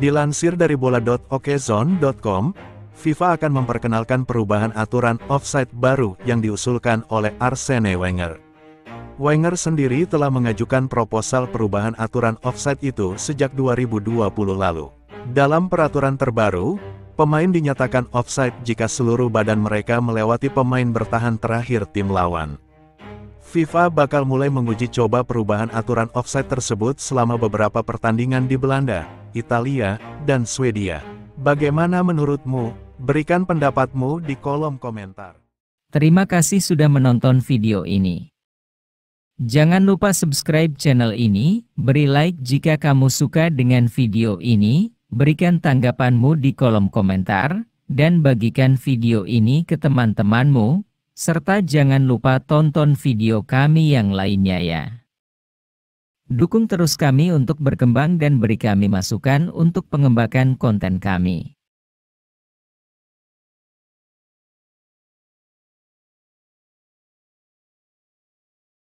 Dilansir dari bola.okezone.com, FIFA akan memperkenalkan perubahan aturan offside baru yang diusulkan oleh Arsene Wenger. Wenger sendiri telah mengajukan proposal perubahan aturan offside itu sejak 2020 lalu. Dalam peraturan terbaru, pemain dinyatakan offside jika seluruh badan mereka melewati pemain bertahan terakhir tim lawan. FIFA bakal mulai menguji coba perubahan aturan offside tersebut selama beberapa pertandingan di Belanda, Italia, dan Swedia. Bagaimana menurutmu? Berikan pendapatmu di kolom komentar. Terima kasih sudah menonton video ini. Jangan lupa subscribe channel ini, beri like jika kamu suka dengan video ini, berikan tanggapanmu di kolom komentar, dan bagikan video ini ke teman-temanmu, serta jangan lupa tonton video kami yang lainnya ya. Dukung terus kami untuk berkembang dan beri kami masukan untuk pengembangan konten kami.